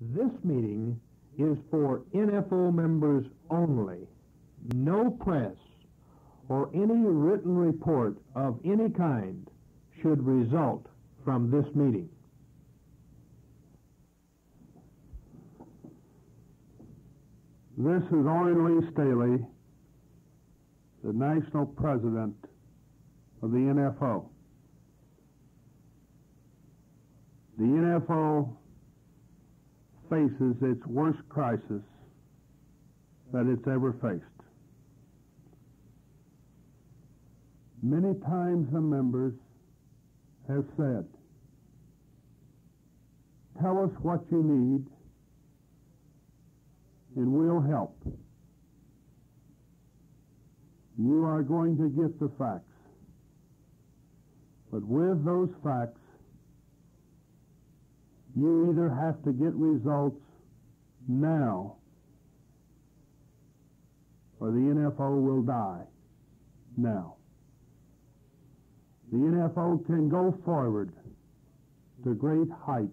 This meeting is for NFO members only. No press or any written report of any kind should result from this meeting. This is Oren Lee Staley, the national president of the NFO. The NFO faces its worst crisis that it's ever faced. Many times the members have said, tell us what you need and we'll help. You are going to get the facts. But with those facts, you either have to get results now or the NFO will die now. The NFO can go forward to great heights,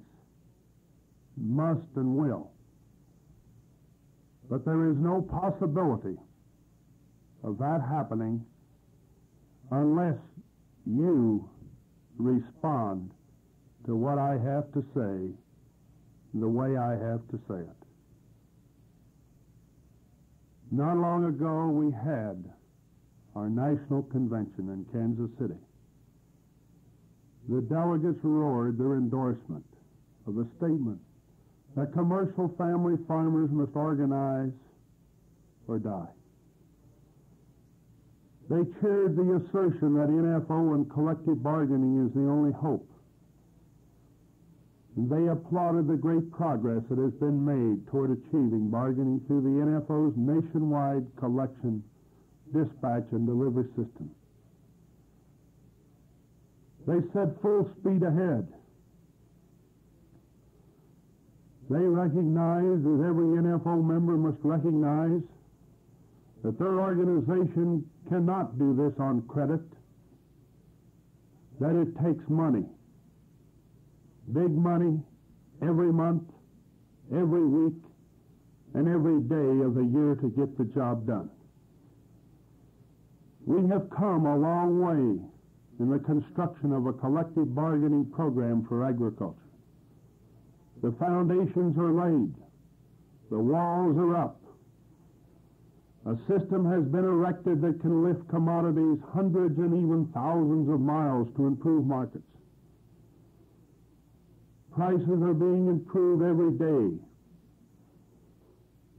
must and will. But there is no possibility of that happening unless you respond to what I have to say the way I have to say it. Not long ago, we had our national convention in Kansas City. The delegates roared their endorsement of a statement that commercial family farmers must organize or die. They cheered the assertion that NFO and collective bargaining is the only hope. They applauded the great progress that has been made toward achieving bargaining through the NFO's nationwide collection, dispatch, and delivery system. They said full speed ahead. They recognize, as every NFO member must recognize, that their organization cannot do this on credit, that it takes money big money every month, every week, and every day of the year to get the job done. We have come a long way in the construction of a collective bargaining program for agriculture. The foundations are laid. The walls are up. A system has been erected that can lift commodities hundreds and even thousands of miles to improve markets. Prices are being improved every day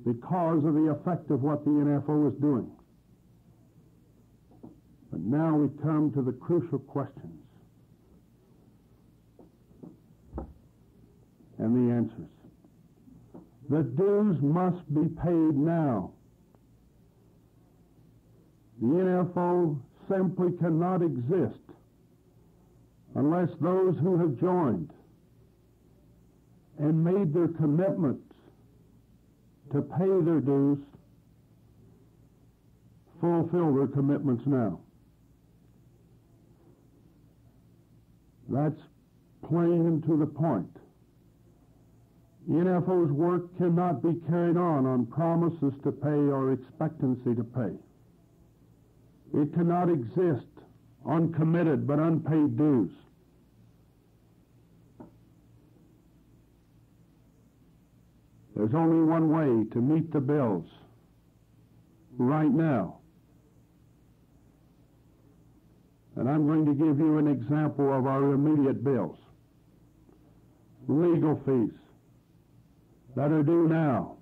because of the effect of what the NFO is doing. But now we come to the crucial questions and the answers. The dues must be paid now. The NFO simply cannot exist unless those who have joined and made their commitments to pay their dues fulfill their commitments now. That's plain to the point. NFO's work cannot be carried on on promises to pay or expectancy to pay. It cannot exist on committed but unpaid dues. There's only one way to meet the bills right now. And I'm going to give you an example of our immediate bills. Legal fees that are due now.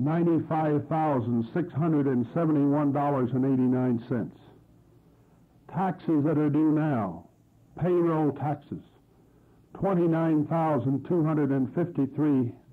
$95,671.89. Taxes that are due now. Payroll taxes.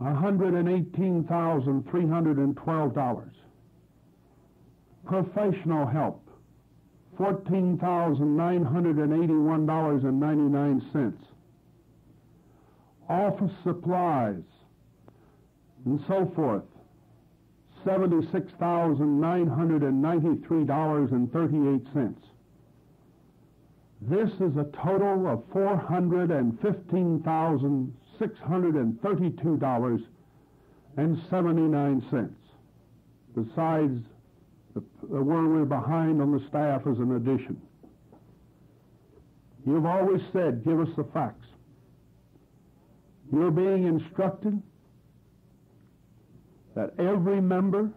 $118,312. Professional help, $14,981.99. Office supplies and so forth, $76,993.38. This is a total of $415,632.79, besides the, the where we're behind on the staff as an addition. You've always said, give us the facts. You're being instructed that every member,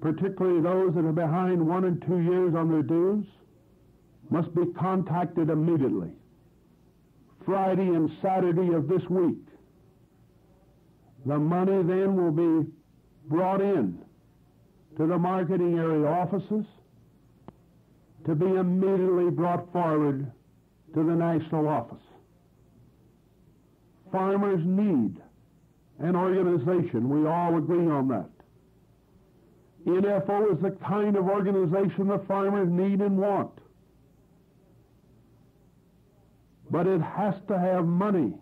particularly those that are behind one and two years on their dues, must be contacted immediately. Friday and Saturday of this week. The money then will be brought in to the marketing area offices to be immediately brought forward to the national office. Farmers need an organization. We all agree on that. NFO is the kind of organization the farmers need and want. But it has to have money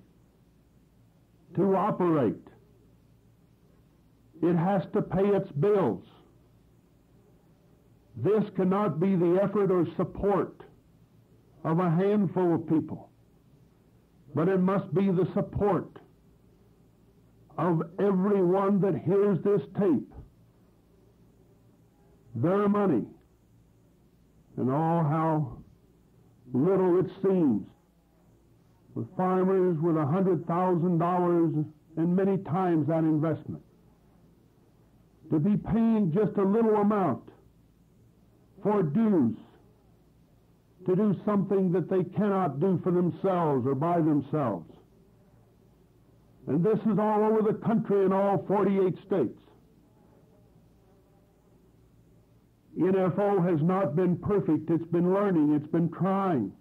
to operate. It has to pay its bills. This cannot be the effort or support of a handful of people, but it must be the support of everyone that hears this tape. Their money, and all how little it seems, with farmers with a hundred thousand dollars and many times that investment, to be paying just a little amount for dues to do something that they cannot do for themselves or by themselves. And this is all over the country in all 48 states. NFO has not been perfect. It's been learning. It's been trying.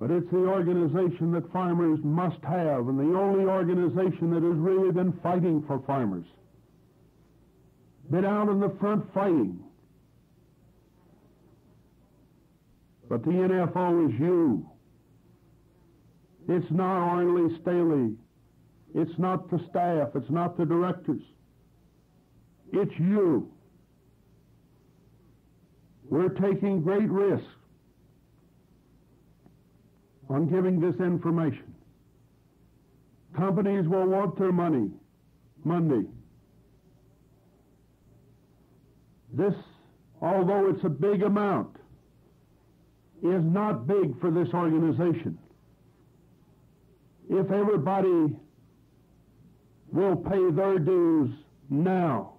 But it's the organization that farmers must have, and the only organization that has really been fighting for farmers. Been out in the front fighting. But the NFO is you. It's not Oren Lee Staley. It's not the staff. It's not the directors. It's you. We're taking great risks on giving this information. Companies will want their money Monday. This, although it's a big amount, is not big for this organization. If everybody will pay their dues now,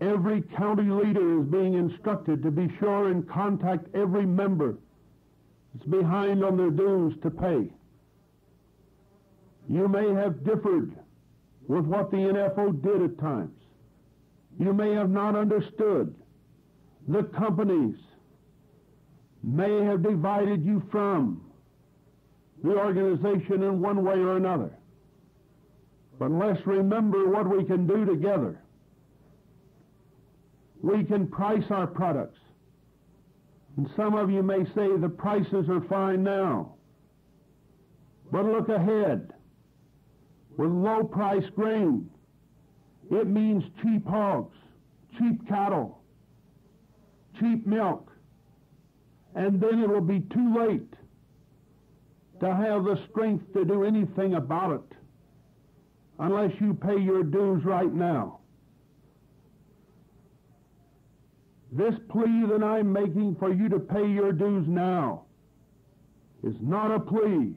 every county leader is being instructed to be sure and contact every member that's behind on their dues to pay. You may have differed with what the NFO did at times. You may have not understood. The companies may have divided you from the organization in one way or another. But let's remember what we can do together. We can price our products. And some of you may say the prices are fine now. But look ahead. With low price grain, it means cheap hogs, cheap cattle, cheap milk. And then it will be too late to have the strength to do anything about it unless you pay your dues right now. This plea that I'm making for you to pay your dues now is not a plea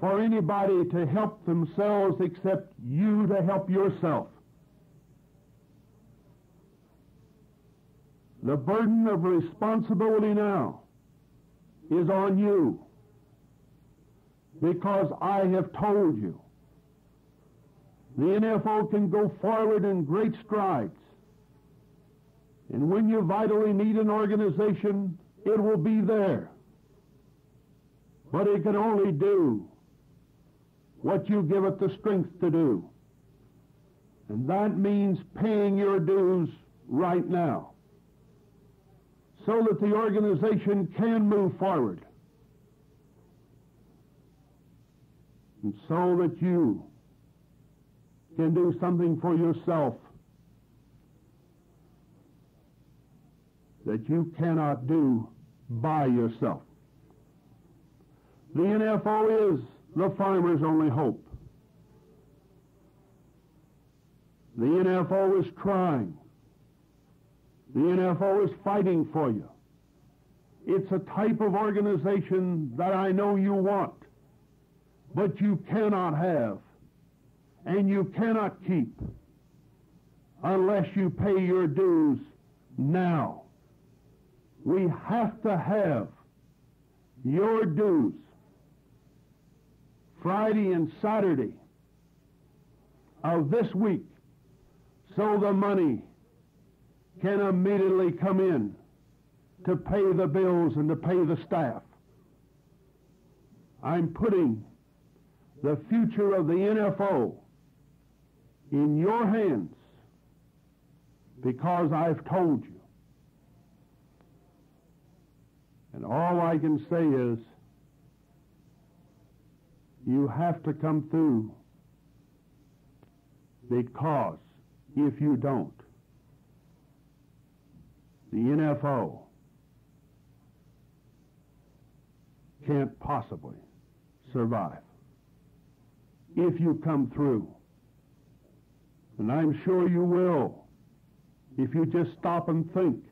for anybody to help themselves except you to help yourself. The burden of responsibility now is on you because I have told you. The NFO can go forward in great strides. And when you vitally need an organization, it will be there. But it can only do what you give it the strength to do. And that means paying your dues right now so that the organization can move forward. And so that you can do something for yourself that you cannot do by yourself. The NFO is the farmer's only hope. The NFO is trying. The NFO is fighting for you. It's a type of organization that I know you want, but you cannot have and you cannot keep unless you pay your dues now. We have to have your dues Friday and Saturday of this week so the money can immediately come in to pay the bills and to pay the staff. I'm putting the future of the NFO in your hands because I've told you. And all I can say is you have to come through because if you don't, the NFO can't possibly survive. If you come through, and I'm sure you will, if you just stop and think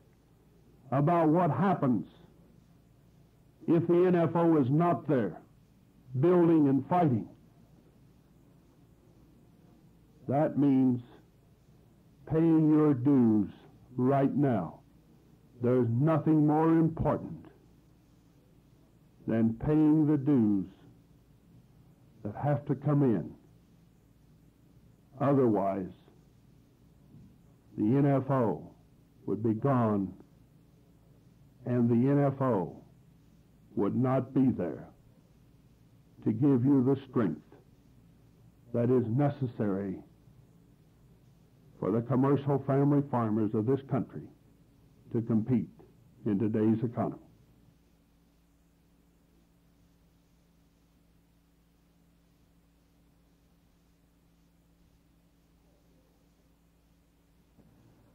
about what happens if the NFO is not there, building and fighting. That means paying your dues right now. There's nothing more important than paying the dues that have to come in. Otherwise, the NFO would be gone and the NFO would not be there to give you the strength that is necessary for the commercial family farmers of this country to compete in today's economy.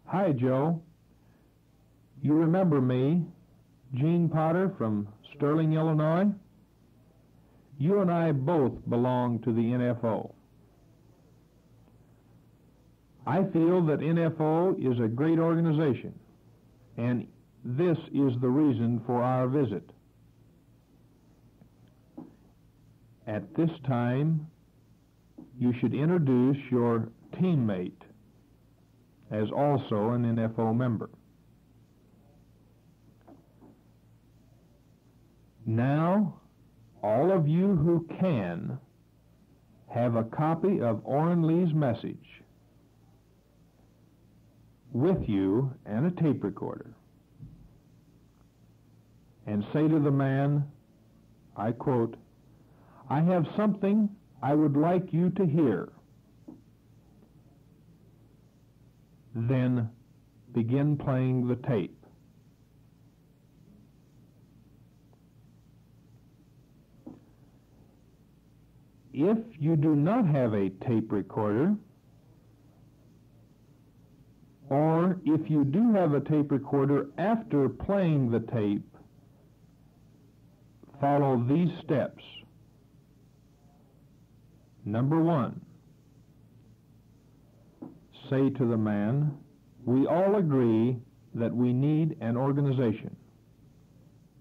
Hi, Joe. You remember me, Gene Potter from Sterling, Illinois? You and I both belong to the NFO. I feel that NFO is a great organization, and this is the reason for our visit. At this time, you should introduce your teammate as also an NFO member. Now, all of you who can have a copy of Oren Lee's message with you and a tape recorder and say to the man, I quote, I have something I would like you to hear. Then begin playing the tape. If you do not have a tape recorder, or if you do have a tape recorder after playing the tape, follow these steps. Number one, say to the man, we all agree that we need an organization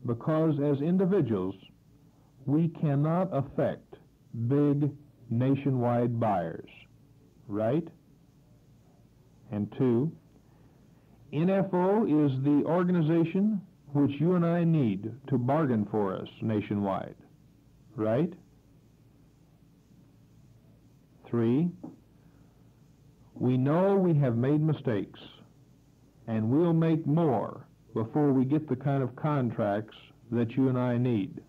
because as individuals, we cannot affect big nationwide buyers, right? And two, NFO is the organization which you and I need to bargain for us nationwide, right? Three, we know we have made mistakes, and we'll make more before we get the kind of contracts that you and I need.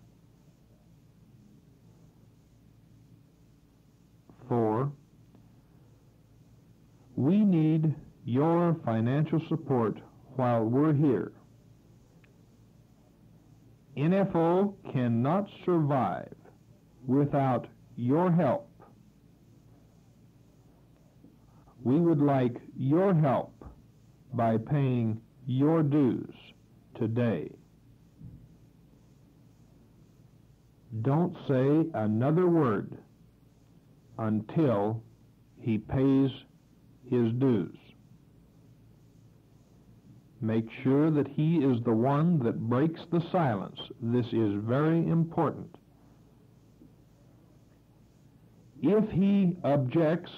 We need your financial support while we're here. NFO cannot survive without your help. We would like your help by paying your dues today. Don't say another word until he pays his dues. Make sure that he is the one that breaks the silence. This is very important. If he objects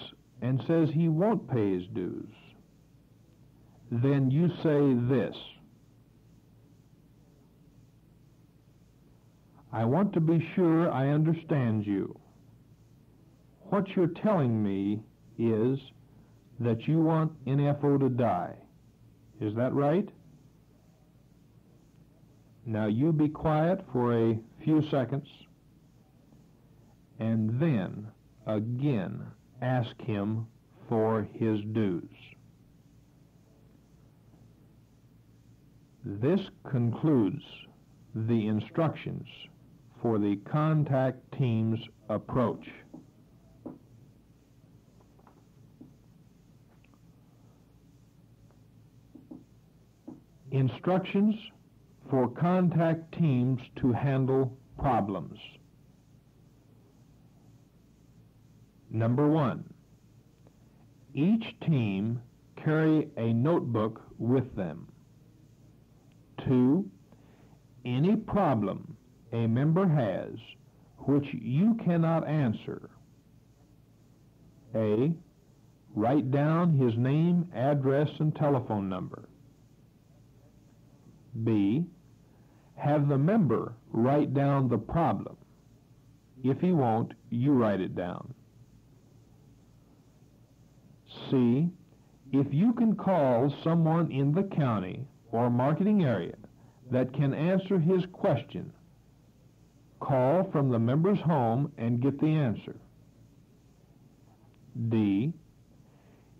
and says he won't pay his dues, then you say this. I want to be sure I understand you. What you're telling me is that you want NFO to die. Is that right? Now you be quiet for a few seconds and then again ask him for his dues. This concludes the instructions for the contact team's approach. Instructions for contact teams to handle problems. Number one, each team carry a notebook with them. Two, any problem a member has which you cannot answer. A, write down his name, address, and telephone number. B, have the member write down the problem. If he won't, you write it down. C, if you can call someone in the county or marketing area that can answer his question, call from the member's home and get the answer. D,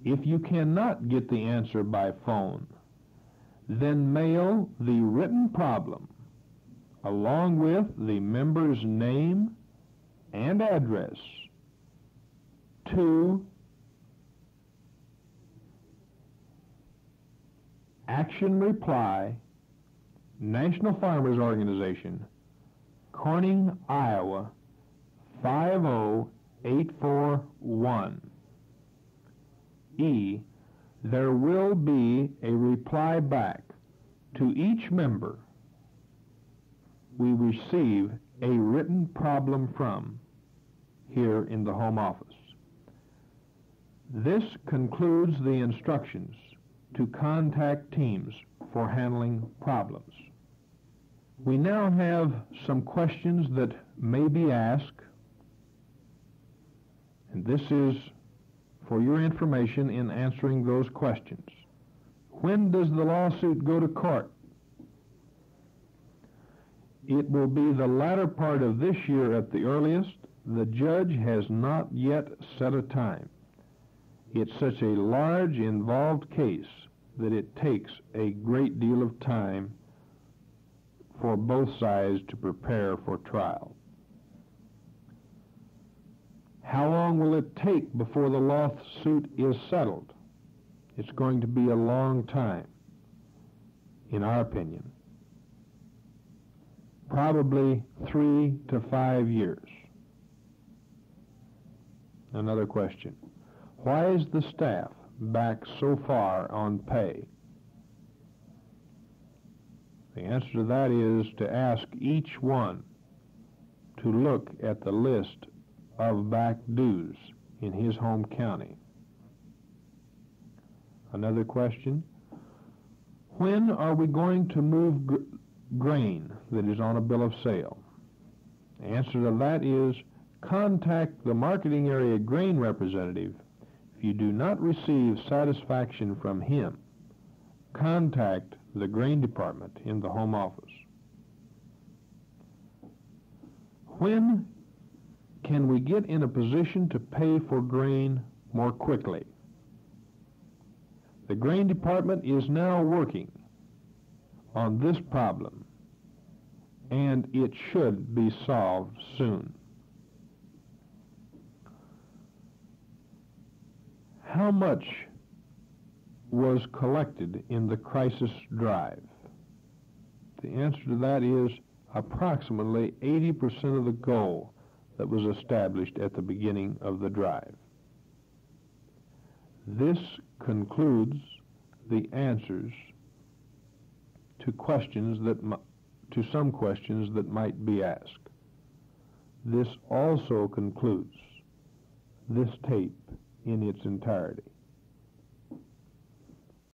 if you cannot get the answer by phone, then mail the written problem along with the member's name and address to Action Reply, National Farmers Organization, Corning, Iowa, 50841. E. There will be a reply back to each member we receive a written problem from here in the Home Office. This concludes the instructions to contact teams for handling problems. We now have some questions that may be asked, and this is for your information in answering those questions. When does the lawsuit go to court? It will be the latter part of this year at the earliest. The judge has not yet set a time. It's such a large, involved case that it takes a great deal of time for both sides to prepare for trial. How long will it take before the lawsuit is settled? It's going to be a long time, in our opinion. Probably three to five years. Another question. Why is the staff back so far on pay? The answer to that is to ask each one to look at the list of back dues in his home county. Another question. When are we going to move gr grain that is on a bill of sale? The answer to that is contact the marketing area grain representative if you do not receive satisfaction from him, contact the grain department in the home office. When can we get in a position to pay for grain more quickly? The grain department is now working on this problem, and it should be solved soon. How much was collected in the crisis drive? The answer to that is approximately 80% of the goal that was established at the beginning of the drive. This concludes the answers to questions that to some questions that might be asked. This also concludes this tape in its entirety.